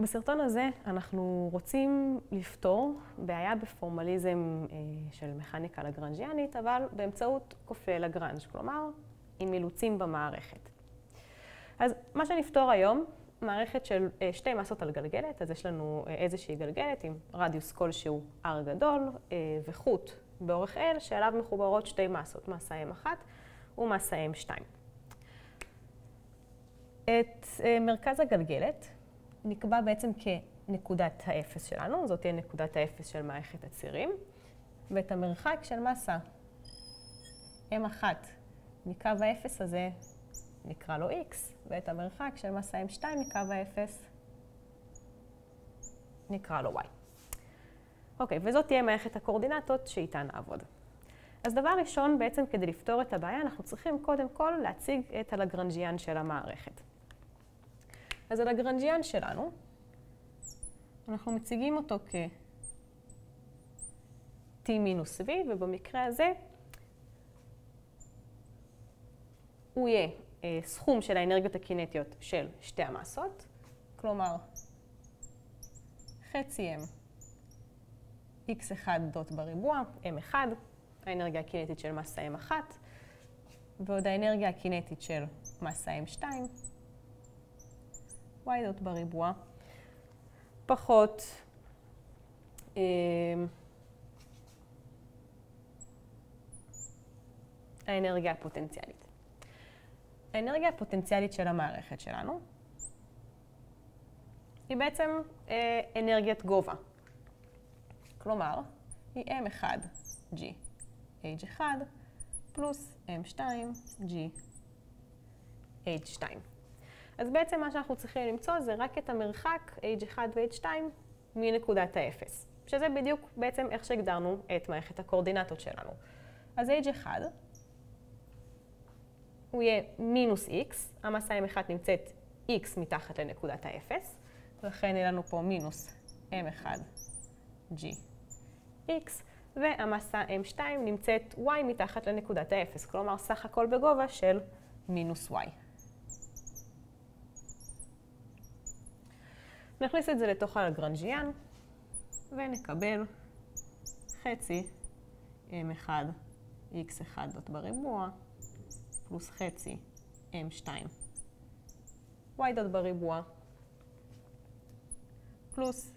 בסרטון הזה אנחנו רוצים לפתור בעיה בפורמליזם אה, של מכניקה לגרנג'יאנית, אבל באמצעות קופי לגרנג', כלומר, עם אילוצים במערכת. אז מה שנפתור היום, מערכת של אה, שתי מסות על גלגלת, אז יש לנו אה, איזושהי גלגלת עם רדיוס כלשהו R גדול וחוט באורך L, שאליו מחוברות שתי מסות, מסה M1 ומסה M2. את מרכז הגלגלת נקבע בעצם כנקודת האפס שלנו, זאת תהיה נקודת האפס של מערכת הצירים, ואת המרחק של מסה M1 מקו האפס הזה נקרא לו X, ואת המרחק של מסה M2 מקו האפס נקרא לו Y. אוקיי, וזאת תהיה מערכת הקורדינטות שאיתה נעבוד. אז דבר ראשון, בעצם כדי לפתור את הבעיה, אנחנו צריכים קודם כל להציג את הלגרנג'יאן של המערכת. אז הלגרנג'יאן שלנו, אנחנו מציגים אותו כ-T מינוס V, ובמקרה הזה הוא יהיה אה, סכום של האנרגיות הקינטיות של שתי המסות, כלומר חצי M x1 דוט בריבוע, M1, האנרגיה הקינטית של מסה M1, ועוד האנרגיה הקינטית של מסה M2, y דוט בריבוע, פחות אה, האנרגיה הפוטנציאלית. האנרגיה הפוטנציאלית של המערכת שלנו היא בעצם אה, אנרגיית גובה. כלומר, היא M1G H1 פלוס M2 G H2. אז בעצם מה שאנחנו צריכים למצוא זה רק את המרחק H1 ו-H2 מנקודת האפס, שזה בדיוק בעצם איך שהגדרנו את מערכת הקורדינטות שלנו. אז H1 הוא יהיה מינוס x, המסה M1 נמצאת x מתחת לנקודת האפס, ולכן יהיה לנו פה מינוס M1 G x, והמסה M2 נמצאת y מתחת לנקודת האפס, כלומר סך הכל בגובה של מינוס y. נכניס את זה לתוך הלגרנג'יאן ונקבל חצי m1 x1 דוט בריבוע פלוס חצי m2 y דוט בריבוע פלוס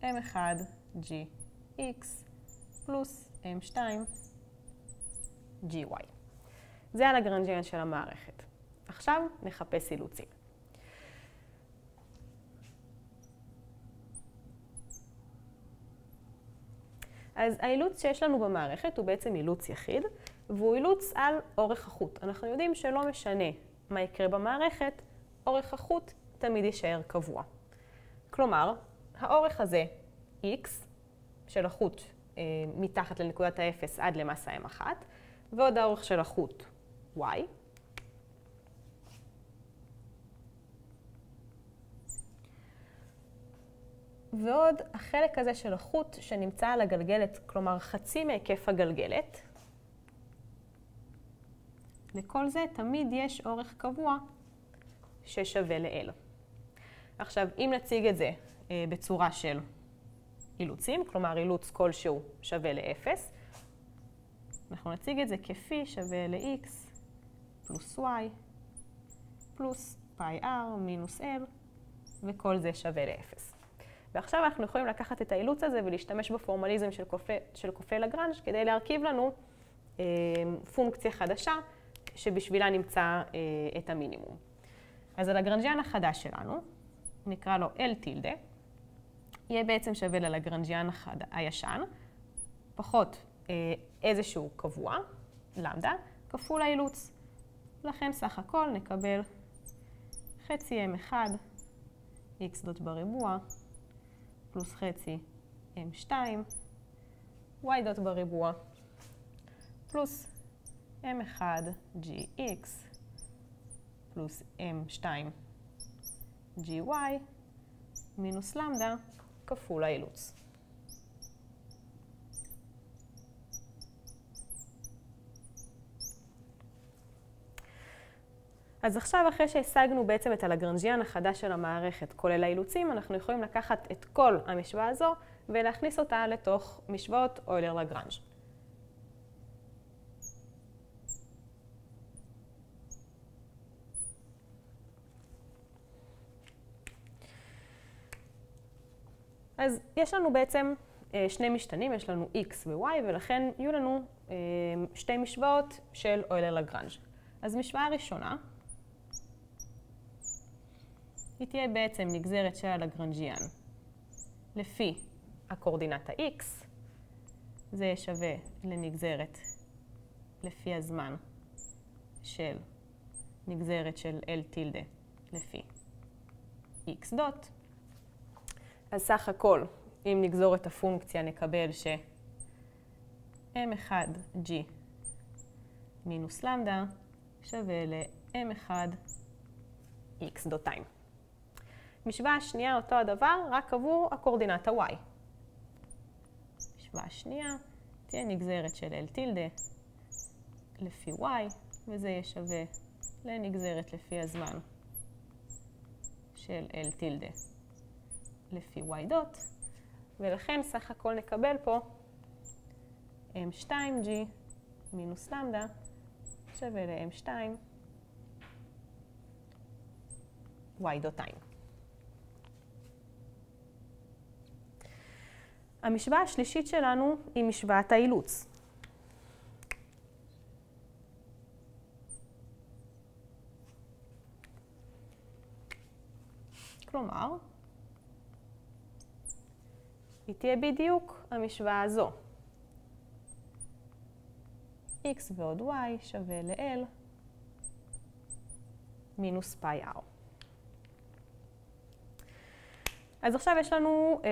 m1 g x פלוס m2 gy. זה הלגרנג'יאן של המערכת. עכשיו נחפש אילוצים. אז האילוץ שיש לנו במערכת הוא בעצם אילוץ יחיד, והוא אילוץ על אורך החוט. אנחנו יודעים שלא משנה מה יקרה במערכת, אורך החוט תמיד יישאר קבוע. כלומר, האורך הזה, x, של החוט אה, מתחת לנקודת האפס עד למסה m1, ועוד האורך של החוט, y, ועוד החלק הזה של החוט שנמצא על הגלגלת, כלומר חצי מהיקף הגלגלת. לכל זה תמיד יש אורך קבוע ששווה ל-L. עכשיו, אם נציג את זה אה, בצורה של אילוצים, כלומר אילוץ כלשהו שווה ל-0, אנחנו נציג את זה כפי שווה ל-x פלוס y פלוס פאי r מינוס l, וכל זה שווה ל-0. ועכשיו אנחנו יכולים לקחת את האילוץ הזה ולהשתמש בפורמליזם של קופי, של קופי לגרנג' כדי להרכיב לנו אה, פונקציה חדשה שבשבילה נמצא אה, את המינימום. אז הלגרנג'יאן החדש שלנו, נקרא לו L טילדה, יהיה בעצם שווה ללגרנג'יאן החד... הישן, פחות אה, איזשהו קבוע, למדה, כפול האילוץ. לכן סך הכל נקבל חצי m1, x דוט בריבוע, פלוס חצי m2, y דוט בריבוע, פלוס m1 gx, פלוס m2 gy, מינוס למדה, כפול האילוץ. אז עכשיו, אחרי שהשגנו בעצם את הלגרנג'יאן החדש של המערכת, כולל האילוצים, אנחנו יכולים לקחת את כל המשוואה הזו ולהכניס אותה לתוך משוואות אוילר-לגרנג'. אז יש לנו בעצם אה, שני משתנים, יש לנו x ו-y, ולכן יהיו לנו אה, שתי משוואות של אוילר-לגרנג'. אז משוואה ראשונה, היא תהיה בעצם נגזרת של הלגרנג'יאן לפי הקורדינטה x, זה שווה לנגזרת לפי הזמן של נגזרת של L טילדה לפי x דוט. אז סך הכל, אם נגזור את הפונקציה, נקבל ש m1g מינוס למדה שווה ל-m1 x דותיים. משוואה שנייה אותו הדבר, רק עבור הקורדינטה y. משוואה שנייה תהיה נגזרת של L טילדה לפי y, וזה יהיה שווה לנגזרת לפי הזמן של L טילדה לפי y דוט, ולכן סך הכל נקבל פה m2g מינוס למדה שווה ל-m2 y דותיים. המשוואה השלישית שלנו היא משוואת האילוץ. כלומר, היא תהיה בדיוק המשוואה הזו. x ועוד y שווה ל-l מינוס פאי r. אז עכשיו יש לנו אה,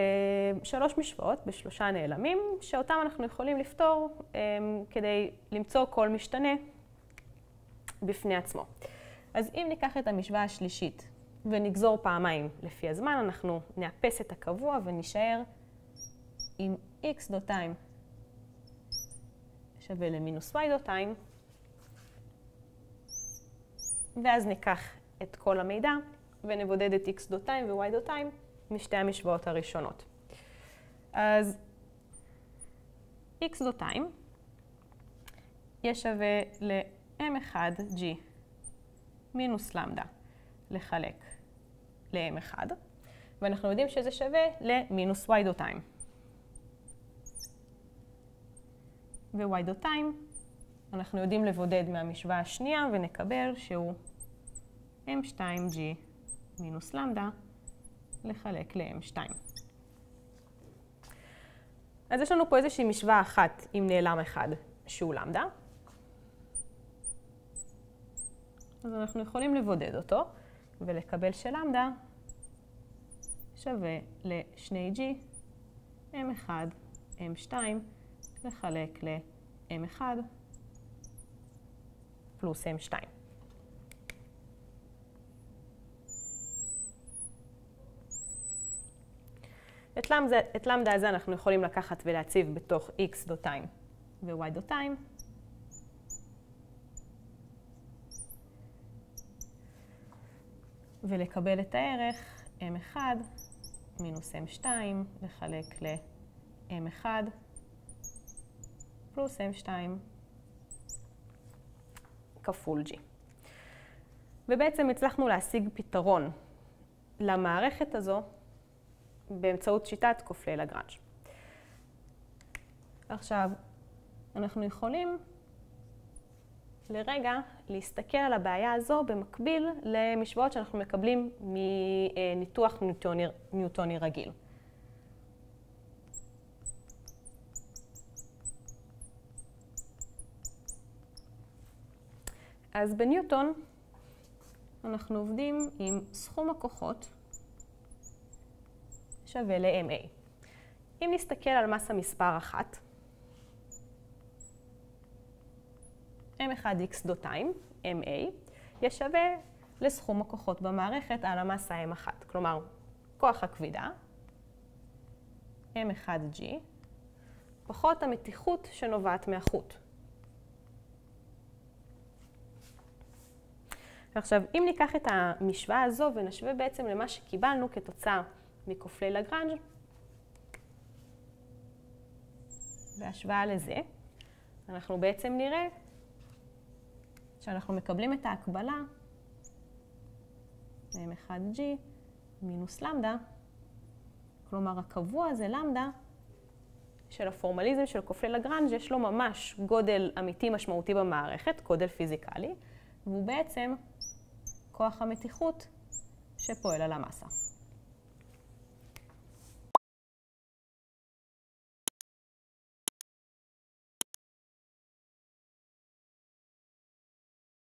שלוש משוואות בשלושה נעלמים, שאותם אנחנו יכולים לפתור אה, כדי למצוא כל משתנה בפני עצמו. אז אם ניקח את המשוואה השלישית ונגזור פעמיים לפי הזמן, אנחנו נאפס את הקבוע ונשאר עם x דותיים שווה למינוס y דותיים, ואז ניקח את כל המידע ונבודד את x דותיים ו-y דותיים משתי המשוואות הראשונות. אז x דותיים יהיה שווה ל-m1g מינוס למדה לחלק ל-m1, ואנחנו יודעים שזה שווה למינוס y דותיים. ו-y דותיים, אנחנו יודעים לבודד מהמשוואה השנייה ונקבל שהוא m2g מינוס למדה לחלק ל-m2. אז יש לנו פה איזושהי משוואה אחת עם נעלם אחד שהוא למדה. אז אנחנו יכולים לבודד אותו ולקבל שלמדה שווה ל-2g m1 m2 לחלק ל-m1 פלוס m2. את למדה, את למדה הזה אנחנו יכולים לקחת ולהציב בתוך x דותיים ו-y דותיים. ולקבל את הערך m1 מינוס m2 לחלק ל-m1 פלוס m2 כפול g. ובעצם הצלחנו להשיג פתרון למערכת הזו באמצעות שיטת כופלי לגראנג'. עכשיו, אנחנו יכולים לרגע להסתכל על הבעיה הזו במקביל למשוואות שאנחנו מקבלים מניתוח ניוטוני, ניוטוני רגיל. אז בניוטון אנחנו עובדים עם סכום הכוחות שווה ל-MA. אם נסתכל על מסה מספר אחת, M1X דותיים, MA, יש שווה לסכום הכוחות במערכת על המסה M1. כלומר, כוח הכבידה, M1G, פחות המתיחות שנובעת מהחוט. עכשיו, אם ניקח את המשוואה הזו ונשווה בעצם למה שקיבלנו כתוצאה מכופלי לגרנג' בהשוואה לזה, אנחנו בעצם נראה שאנחנו מקבלים את ההקבלה m1g מינוס למדה, כלומר הקבוע זה למדה של הפורמליזם של כופלי לגרנג' יש לו ממש גודל אמיתי משמעותי במערכת, גודל פיזיקלי, והוא בעצם כוח המתיחות שפועל על המסה.